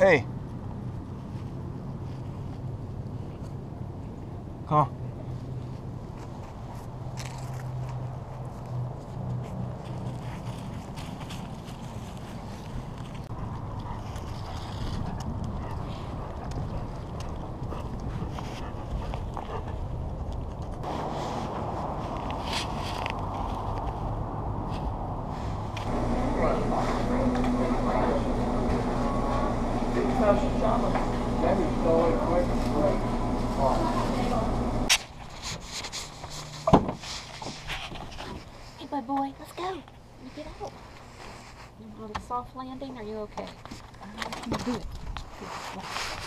Hey. Come on. Hey, bud boy, let's go. Me get out. You want a soft landing? Are you okay? Uh, I can do it.